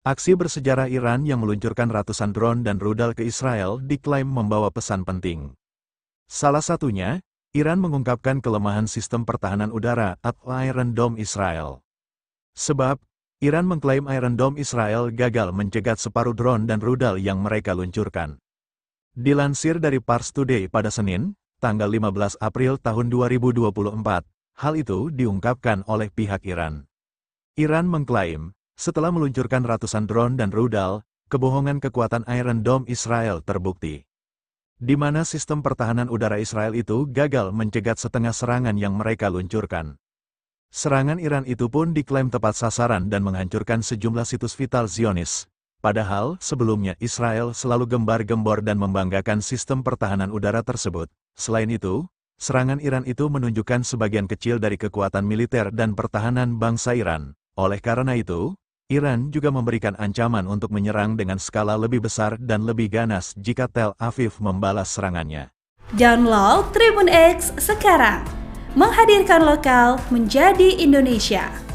Aksi bersejarah Iran yang meluncurkan ratusan drone dan rudal ke Israel diklaim membawa pesan penting. Salah satunya, Iran mengungkapkan kelemahan sistem pertahanan udara atau Iron Dome Israel. Sebab, Iran mengklaim Iron Dome Israel gagal mencegat separuh drone dan rudal yang mereka luncurkan. Dilansir dari Pars Today pada Senin, tanggal 15 April tahun 2024, hal itu diungkapkan oleh pihak Iran. Iran mengklaim, setelah meluncurkan ratusan drone dan rudal, kebohongan kekuatan Iron Dome Israel terbukti. Di mana sistem pertahanan udara Israel itu gagal mencegat setengah serangan yang mereka luncurkan. Serangan Iran itu pun diklaim tepat sasaran dan menghancurkan sejumlah situs vital Zionis. Padahal, sebelumnya Israel selalu gembar-gembor dan membanggakan sistem pertahanan udara tersebut. Selain itu, serangan Iran itu menunjukkan sebagian kecil dari kekuatan militer dan pertahanan bangsa Iran. Oleh karena itu, Iran juga memberikan ancaman untuk menyerang dengan skala lebih besar dan lebih ganas jika Tel Aviv membalas serangannya. Download Tribun X sekarang, menghadirkan lokal menjadi Indonesia.